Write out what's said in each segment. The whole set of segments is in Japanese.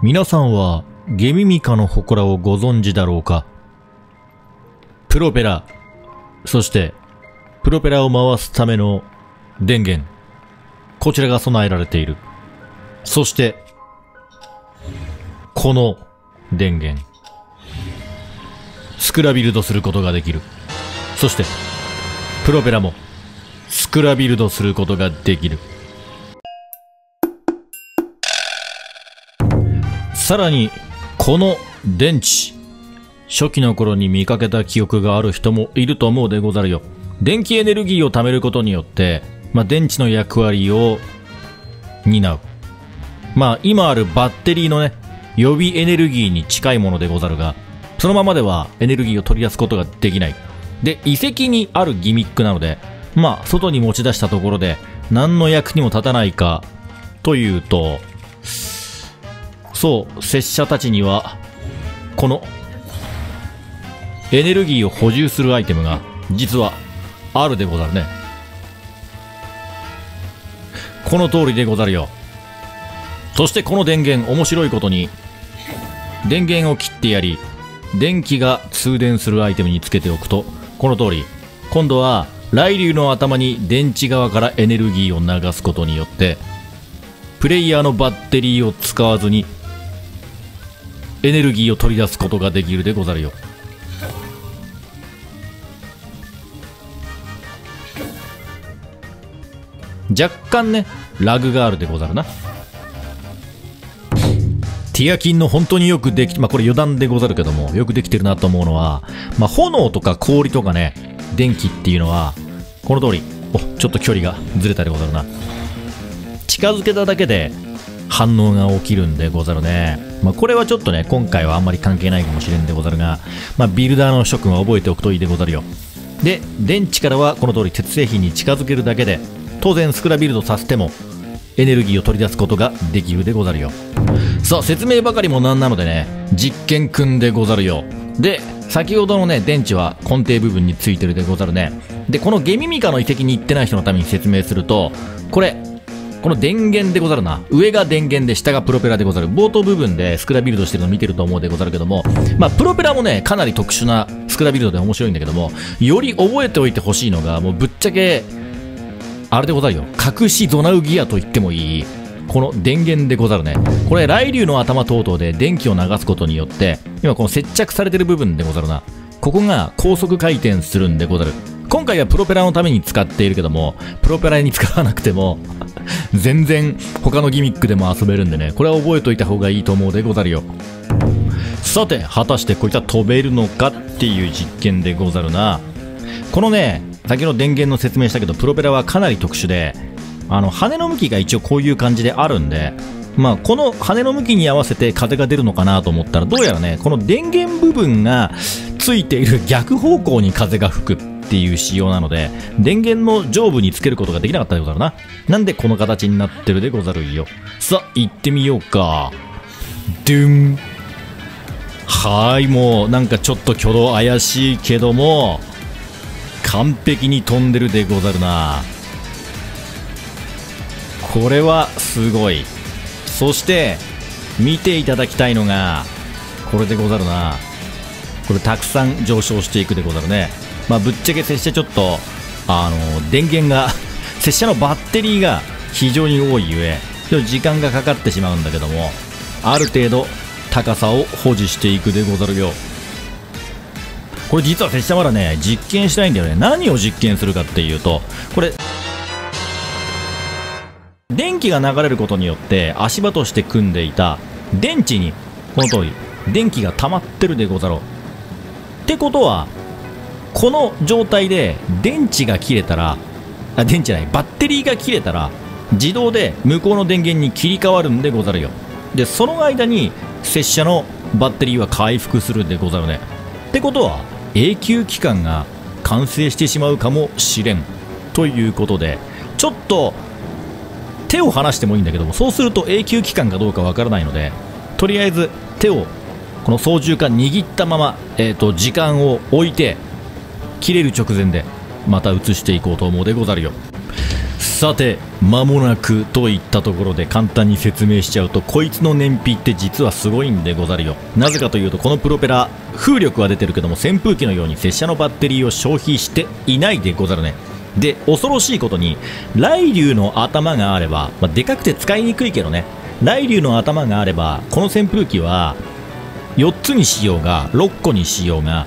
皆さんはゲミミカの祠をご存知だろうか？プロペラ、そしてプロペラを回すための電源。こちらが備えられている。そして、この電源。スクラビルドすることができる。そして、プロペラもスクラビルドすることができる。さらに、この電池。初期の頃に見かけた記憶がある人もいると思うでござるよ。電気エネルギーを貯めることによって、まあ、電池の役割を担う。まあ、今あるバッテリーのね、予備エネルギーに近いものでござるが、そのままではエネルギーを取り出すことができない。で、遺跡にあるギミックなので、まあ、外に持ち出したところで、何の役にも立たないか、というと、そう、拙者たちには、この、エネルギーを補充するアイテムが、実は、あるでござるね。この通りでござるよ。そしてこの電源、面白いことに、電源を切ってやり、電気が通電するアイテムにつけておくと、この通り、今度は、雷流の頭に電池側からエネルギーを流すことによって、プレイヤーのバッテリーを使わずに、エネルギーを取り出すことができるでござるよ。若干ね、ラグがあるでござるな。ティアキンの本当によくでき、まあ、これ余談でござるけども、よくできてるなと思うのは、まあ、炎とか氷とかね、電気っていうのは、この通り、お、ちょっと距離がずれたでござるな。近づけただけで反応が起きるんでござるね。まあ、これはちょっとね、今回はあんまり関係ないかもしれんでござるが、まあ、ビルダーの諸君は覚えておくといいでござるよ。で、電池からはこの通り鉄製品に近づけるだけで、当然スクラビルドさせても、エネルギーを取り出すことができるでござるよ。さあ、説明ばかりもなんなのでね、実験組んでござるよ。で、先ほどのね、電池は根底部分についてるでござるね。で、このゲミミカの遺跡に行ってない人のために説明すると、これ、この電源でござるな。上が電源で下がプロペラでござる。冒頭部分でスクラビルドしてるの見てると思うでござるけども、まあ、プロペラもね、かなり特殊なスクラビルドで面白いんだけども、より覚えておいてほしいのが、もうぶっちゃけ、あれでござるよ。隠しゾナウギアと言ってもいい。この電源でござるね。これ、雷流の頭等々で電気を流すことによって、今この接着されてる部分でござるな。ここが高速回転するんでござる。今回はプロペラのために使っているけども、プロペラに使わなくても、全然他のギミックでも遊べるんでね、これは覚えといた方がいいと思うでござるよ。さて、果たしてこいつは飛べるのかっていう実験でござるな。このね、先の電源の説明したけど、プロペラはかなり特殊で、あの、羽の向きが一応こういう感じであるんで、まあ、この羽の向きに合わせて風が出るのかなと思ったら、どうやらね、この電源部分がついている逆方向に風が吹くっていう仕様なので、電源の上部につけることができなかったでござるな。なんでこの形になってるでござるよ。さあ、行ってみようか。ドゥン。はい、もう、なんかちょっと挙動怪しいけども、完璧に飛んでるでござるな。これはすごい。そして、見ていただきたいのが、これでござるな。これたくさん上昇していくでござるね。まあ、ぶっちゃけ拙者ちょっと、あの、電源が、拙者のバッテリーが非常に多いゆえ、ちょっと時間がかかってしまうんだけども、ある程度高さを保持していくでござるよ。これ実は拙者まだね、実験したいんだよね。何を実験するかっていうと、これ、電気が流れることによって足場として組んでいた電池に、この通り、電気が溜まってるでござろう。ってことは、この状態で電池が切れたら、あ、電池ない、バッテリーが切れたら、自動で向こうの電源に切り替わるんでござるよ。で、その間に、拙者のバッテリーは回復するんでござるね。ってことは、永久期間が完成してしまうかもしれん。ということで、ちょっと、手を離してもいいんだけども、そうすると永久期間かどうかわからないので、とりあえず手を、この操縦桿握ったまま、えっ、と、時間を置いて、切れる直前で、また移していこうと思うでござるよ。さて間もなくといったところで簡単に説明しちゃうとこいつの燃費って実はすごいんでござるよ。なぜかというとこのプロペラ風力は出てるけども扇風機のように拙者のバッテリーを消費していないでござるね。で恐ろしいことに雷竜の頭があれば、まあ、でかくて使いにくいけどね。雷竜の頭があればこの扇風機は4つにしようが6個にしようが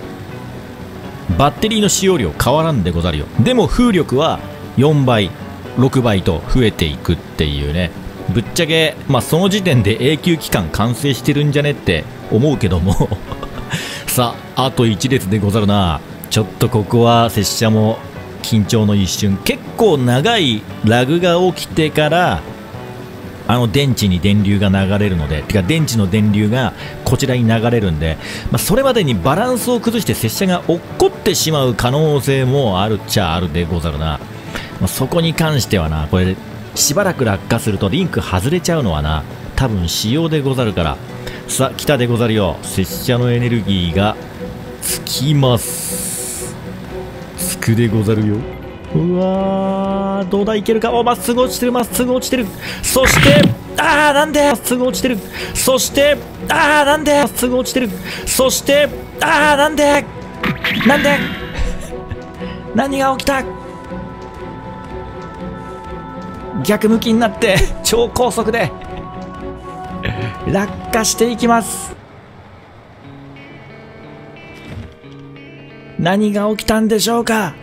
バッテリーの使用量変わらんでござるよ。でも風力は4倍6倍と増えていくっていうね。ぶっちゃけ、まあ、その時点で永久期間完成してるんじゃねって思うけども。さああと1列でござるな。ちょっとここは拙者も緊張の一瞬。結構長いラグが起きてからあの電池に電流が流れるのでてか電池の電流がこちらに流れるんで、まあ、それまでにバランスを崩して拙者が落っこってしまう可能性もあるっちゃあるでござるな、まあ、そこに関してはなこれしばらく落下するとリンク外れちゃうのはな。多分仕様でござるから。さあ来たでござるよ。拙者のエネルギーがつきます。つくでござるよ。うわーどうだいけるか？おまっすぐ落ちてるまっすぐ落ちてる。そしてああなんで？まっすぐ落ちてる。そしてああなんで？まっすぐ落ちてる。そしてああなんで？なんで？何が起きた？逆向きになって超高速で落下していきます。何が起きたんでしょうか？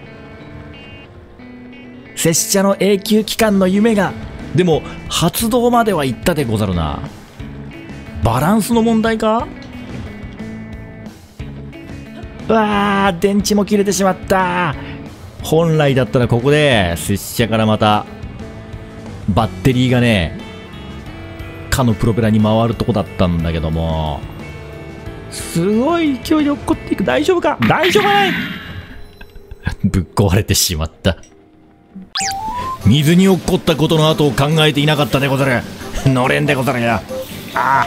拙者の永久期間の夢がでも発動までは行ったでござるな。バランスの問題か？うわー電池も切れてしまった。本来だったらここで拙者からまたバッテリーがねかのプロペラに回るとこだったんだけども。すごい勢いで落っこっていく。大丈夫か？大丈夫かない？ぶっ壊れてしまった。水に落っこったことの後を考えていなかったでござる。乗れんでござるよ。あ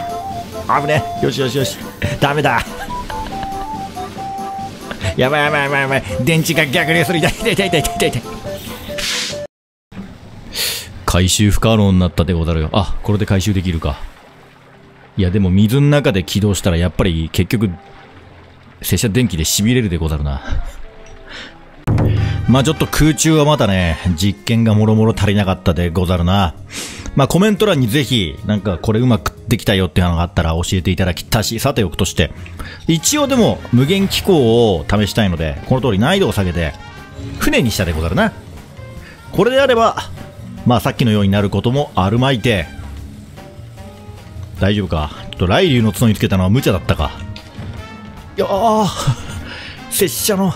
あ危ねよしよしよし。ダメだ。やばいやばいやばいやばい。電池が逆流する。痛い痛い痛い痛い痛い痛い。回収不可能になったでござるよ。あこれで回収できるか。いやでも水の中で起動したらやっぱり結局拙者電気で痺れるでござるな。まあちょっと空中はまだね、実験がもろもろ足りなかったでござるな。まあコメント欄にぜひ、なんかこれうまくできたよっていうのがあったら教えていただきたし、さておくとして、一応でも無限機構を試したいので、この通り難易度を下げて、船にしたでござるな。これであれば、まあさっきのようになることもあるまいて、大丈夫か？ちょっと雷竜の角につけたのは無茶だったか？いやー、拙者の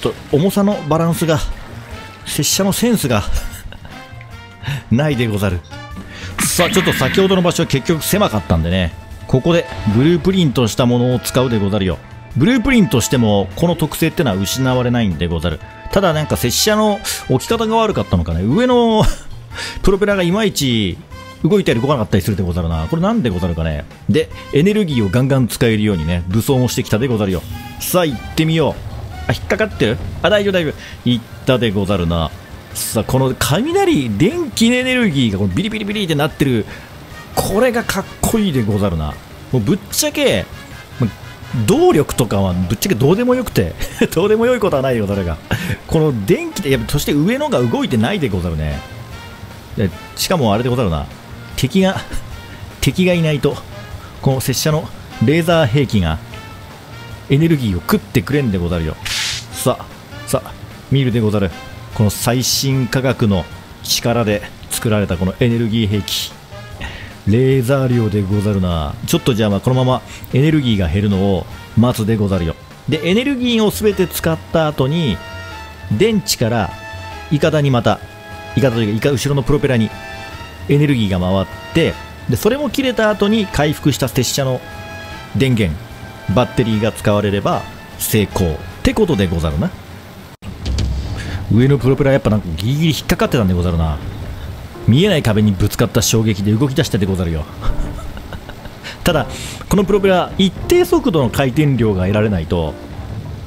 ちょっと重さのバランスが拙者のセンスが ないでござる。さあちょっと先ほどの場所は結局狭かったんでね。ここでブループリントしたものを使うでござるよ。ブループリントしてもこの特性ってのは失われないんでござる。ただなんか拙者の置き方が悪かったのかね。上の プロペラがいまいち動いたり動かなかったりするでござるな。これなんでござるかね。でエネルギーをガンガン使えるようにね武装もしてきたでござるよ。さあ行ってみよう。あ、引っかかってる？あ、大丈夫大丈夫。いったでござるな。さあ、この雷、電気エネルギーがこのビリビリビリってなってる、これがかっこいいでござるな。もうぶっちゃけ、動力とかはぶっちゃけどうでもよくて どうでもよいことはないよ、それが。この電気で、やっぱそして上のが動いてないでござるね。しかもあれでござるな。敵が、敵がいないと、この拙者のレーザー兵器がエネルギーを食ってくれんでござるよ。さあ、さあ、見るでござる。この最新科学の力で作られたこのエネルギー兵器。レーザー量でござるな。ちょっとじゃあまあこのままエネルギーが減るのを待つでござるよ。で、エネルギーを全て使った後に、電池からイカダにまた、イカダというかイカ後ろのプロペラにエネルギーが回って、で、それも切れた後に回復した拙者の電源、バッテリーが使われれば成功ってことでござるな。上のプロペラやっぱなんかギリギリ引っかかってたんでござるな。見えない壁にぶつかった衝撃で動き出したでござるよ。ただこのプロペラ一定速度の回転量が得られないと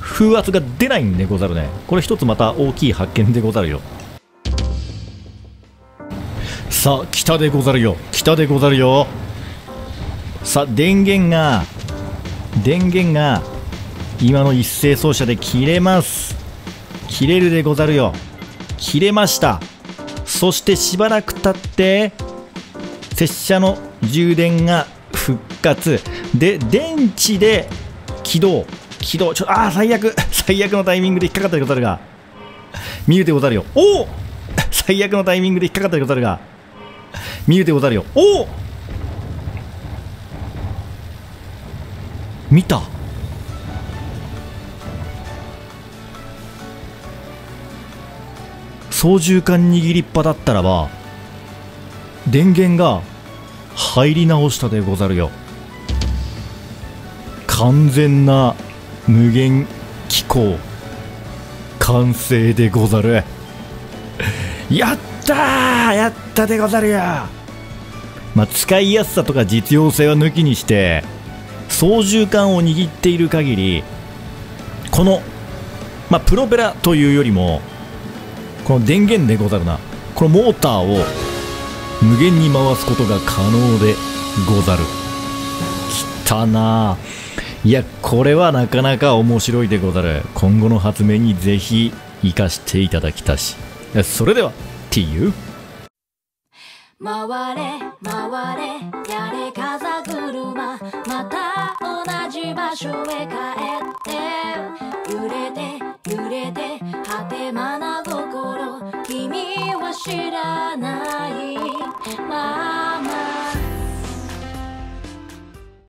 風圧が出ないんでござるね。これ一つまた大きい発見でござるよ。さあ来たでござるよ。来たでござるよ。さあ電源が電源が今の一斉操作で切れます。切れるでござるよ。切れました。そしてしばらく経って拙者の充電が復活。で電池で起動。起動。ちょああ最悪。最悪のタイミングで引っかかったでござるが。見るでござるよ。おお最悪のタイミングで引っかかったでござるが。見るでござるよ。おお見た。操縦桿握りっぱだったらば電源が入り直したでござるよ。完全な無限機構完成でござる。やったーやったでござるよ。まあ使いやすさとか実用性は抜きにして操縦桿を握っている限りこの、まあ、プロペラというよりもこの電源でござるな。このモーターを無限に回すことが可能でござる。きたな。いやこれはなかなか面白いでござる。今後の発明にぜひ生かしていただきたし。それでは TU 回れ回れやれ風車また同じ場所へ帰って知らない、まあ